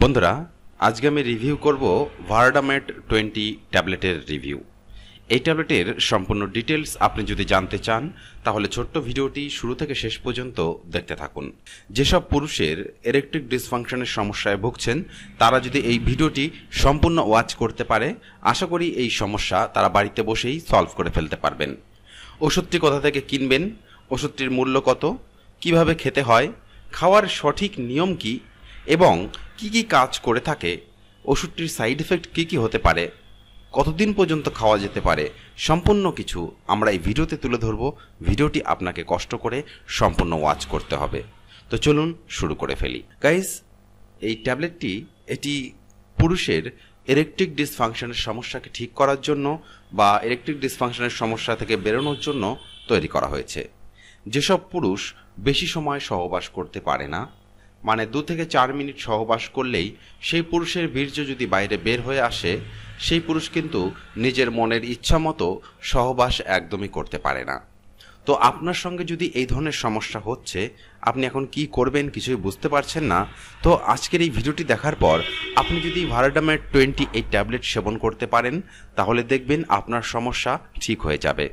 বন্ধুরা, আজকে আমি রিভিউ করব ভার্ডামেট টোয়েন্টি ট্যাবলেটের রিভিউ এই ট্যাবলেটের সম্পূর্ণ ডিটেলস আপনি যদি জানতে চান, তাহলে ছোট্ট ভিডিওটি শুরু থেকে শেষ পর্যন্ত দেখতে থাকুন। যেসব পুরুষের ইলেকট্রিক ডিসফাংশনের সমস্যায় ভুগছেন, তারা যদি এই ভিডিওটি সম্পূর্ণ ওয়াচ করতে পারে, আশা করি এই সমস্যা তারা বাড়িতে বসেই সলভ করে ফেলতে পারবেন। ওষুধটি কোথা থেকে কিনবেন? ওষুধটির মূল্য কত? কীভাবে খেতে হয়? খাওয়ার সঠিক নিয়ম কি? এবং কি কি কাজ করে থাকে, ওষুধটির সাইড এফেক্ট কী কী হতে পারে, কতদিন পর্যন্ত খাওয়া যেতে পারে, সম্পূর্ণ কিছু আমরা এই ভিডিওতে তুলে ধরব। ভিডিওটি আপনাকে কষ্ট করে সম্পূর্ণ ওয়াচ করতে হবে। তো চলুন শুরু করে ফেলি। গাইজ এই ট্যাবলেটটি এটি পুরুষের ইলেকট্রিক ডিসফাংশনের সমস্যাকে ঠিক করার জন্য বা ইলেকট্রিক ডিসফাংশনের সমস্যা থেকে বেরোনোর জন্য তৈরি করা হয়েছে। যেসব পুরুষ বেশি সময় সহবাস করতে পারে না মানে দু থেকে চার মিনিট সহবাস করলেই সেই পুরুষের বীর্য যদি বাইরে বের হয়ে আসে, সেই পুরুষ কিন্তু নিজের মনের ইচ্ছা মতো সহবাস একদমই করতে পারে না। তো আপনার সঙ্গে যদি এই ধরনের সমস্যা হচ্ছে, আপনি এখন কি করবেন কিছুই বুঝতে পারছেন না। তো আজকের এই ভিডিওটি দেখার পর আপনি যদি ভারাডামের টোয়েন্টি এই ট্যাবলেট সেবন করতে পারেন, তাহলে দেখবেন আপনার সমস্যা ঠিক হয়ে যাবে।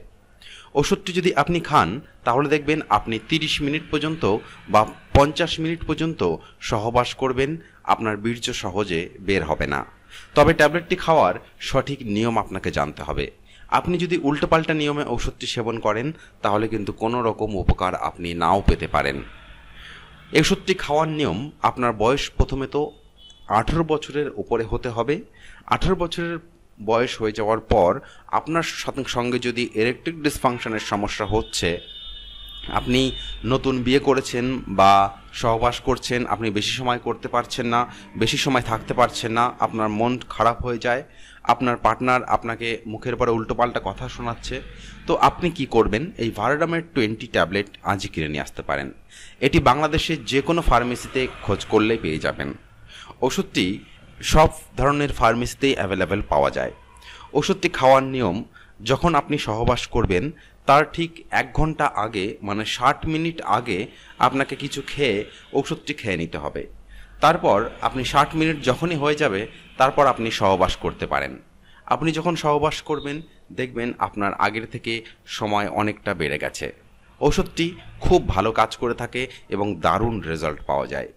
ওষুধটি যদি আপনি খান, তাহলে দেখবেন আপনি তিরিশ মিনিট পর্যন্ত বা পঞ্চাশ মিনিট পর্যন্ত সহবাস করবেন, আপনার বীর্য সহজে বের হবে না। তবে ট্যাবলেটটি খাওয়ার সঠিক নিয়ম আপনাকে জানতে হবে। আপনি যদি উল্টোপাল্টা নিয়মে ওষুধটি সেবন করেন, তাহলে কিন্তু কোনো রকম উপকার আপনি নাও পেতে পারেন। ওষুধটি খাওয়ার নিয়ম আপনার বয়স প্রথমে তো আঠেরো বছরের উপরে হতে হবে। আঠেরো বছরের বয়স হয়ে যাওয়ার পর আপনার সঙ্গে যদি ইলেকট্রিক ডিসফাংশনের সমস্যা হচ্ছে, আপনি নতুন বিয়ে করেছেন বা সহবাস করছেন, আপনি বেশি সময় করতে পারছেন না, বেশি সময় থাকতে পারছেন না, আপনার মন খারাপ হয়ে যায়, আপনার পার্টনার আপনাকে মুখের পরে উল্টোপাল্টা কথা শোনাচ্ছে, তো আপনি কি করবেন? এই ভারাডামের টোয়েন্টি ট্যাবলেট আজই কিনে নিয়ে আসতে পারেন। এটি বাংলাদেশের যে কোনো ফার্মেসিতে খোঁজ করলেই পেয়ে যাবেন। ওষুধটি সব ধরনের ফার্মেসিতেই অ্যাভেলেবেল পাওয়া যায়। ওষুধটি খাওয়ার নিয়ম, যখন আপনি সহবাস করবেন, তার ঠিক এক ঘণ্টা আগে মানে ষাট মিনিট আগে আপনাকে কিছু খেয়ে ওষুধটি খেয়ে নিতে হবে। তারপর আপনি ষাট মিনিট যখনই হয়ে যাবে, তারপর আপনি সহবাস করতে পারেন। আপনি যখন সহবাস করবেন, দেখবেন আপনার আগের থেকে সময় অনেকটা বেড়ে গেছে। ওষুধটি খুব ভালো কাজ করে থাকে এবং দারুণ রেজাল্ট পাওয়া যায়।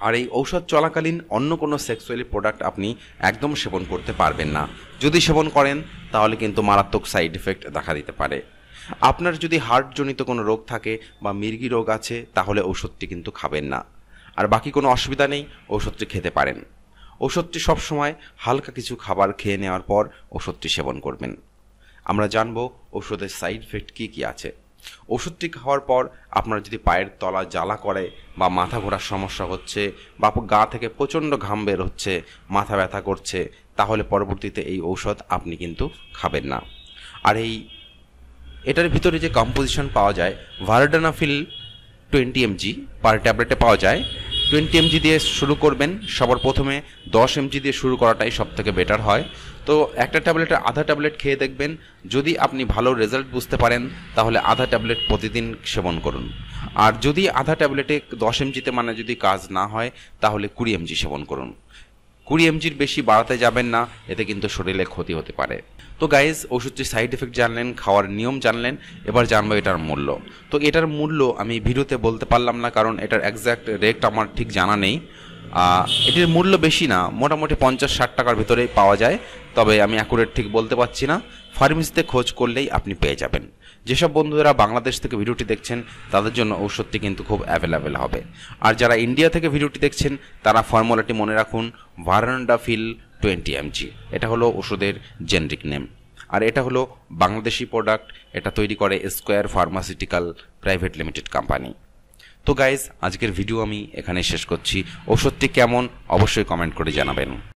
আর এই ঔষধ চলাকালীন অন্য কোনো সেক্সুয়ালি প্রোডাক্ট আপনি একদম সেবন করতে পারবেন না। যদি সেবন করেন, তাহলে কিন্তু মারাত্মক সাইড এফেক্ট দেখা দিতে পারে। আপনার যদি হার্টজনিত কোনো রোগ থাকে বা মির্গি রোগ আছে, তাহলে ঔষধটি কিন্তু খাবেন না। আর বাকি কোনো অসুবিধা নেই ওষুধটি খেতে পারেন। ওষুধটি সবসময় হালকা কিছু খাবার খেয়ে নেওয়ার পর ওষুধটি সেবন করবেন। আমরা জানব ওষুধের সাইড এফেক্ট কী কী আছে। ওষুধটি খাওয়ার পর আপনার যদি পায়ের তলা জ্বালা করে বা মাথা ঘোরার সমস্যা হচ্ছে বা গা থেকে প্রচণ্ড ঘাম বের হচ্ছে, মাথা ব্যথা করছে, তাহলে পরবর্তীতে এই ঔষধ আপনি কিন্তু খাবেন না। আর এই এটার ভিতরে যে কম্পোজিশন পাওয়া যায় ভারডানাফিল টোয়েন্টি এমজি পার ট্যাবলেটে পাওয়া যায় টোয়েন্টি এমজি দিয়ে শুরু করবেন, সবার প্রথমে দশ এমজি দিয়ে শুরু করাটাই সব থেকে বেটার হয়। তো একটা ট্যাবলেটে, আধা ট্যাবলেট খেয়ে দেখবেন, যদি আপনি ভালো রেজাল্ট বুঝতে পারেন, তাহলে আধা ট্যাবলেট প্রতিদিন সেবন করুন। আর যদি আধা ট্যাবলেটে দশ এমজিতে মানে যদি কাজ না হয়, তাহলে কুড়ি এমজি সেবন করুন। কুড়ি এমজির বেশি বাড়াতে যাবেন না, এতে কিন্তু শরীরে ক্ষতি হতে পারে। তো গাইজ ওষুধটির সাইড এফেক্ট জানলেন, খাওয়ার নিয়ম জানলেন, এবার জানব এটার মূল্য। তো এটার মূল্য আমি ভিডিওতে বলতে পারলাম না, কারণ এটার একজ্যাক্ট রেট আমার ঠিক জানা নেই। এটির মূল্য বেশি না, মোটামুটি পঞ্চাশ ষাট টাকার ভিতরেই পাওয়া যায়, তবে আমি অ্যাকুরেট ঠিক বলতে পারছি না। ফার্মেসিতে খোঁজ করলেই আপনি পেয়ে যাবেন। যেসব বন্ধুরা বাংলাদেশ থেকে ভিডিওটি দেখছেন, তাদের জন্য ঔষধটি কিন্তু খুব অ্যাভেলেবেল হবে। আর যারা ইন্ডিয়া থেকে ভিডিওটি দেখছেন, তারা ফর্মুলাটি মনে রাখুন ভারান্ডাফিল টোয়েন্টি এমজি এটা হলো ওষুধের জেনরিক নেম আর এটা হলো বাংলাদেশি প্রোডাক্ট এটা তৈরি করে Square pharmaceutical private limited company তো গাইজ আজকের ভিডিও আমি এখানে শেষ করছি। ওষুধটি কেমন, অবশ্যই কমেন্ট করে জানাবেন।